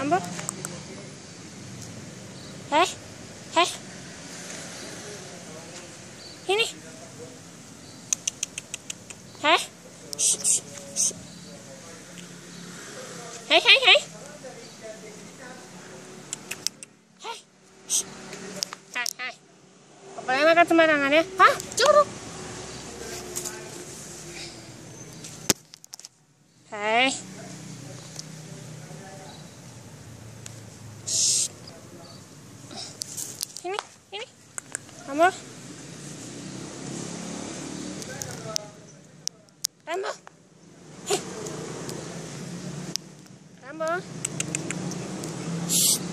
Amber? Heh? Heh? Ini? Heh? Hei, hei, hei. Hei. Hei, hei. Gak sembarangan ya. Hah? Curug. Hei. Hammer. Rambo. Hey. Rambo. Shh.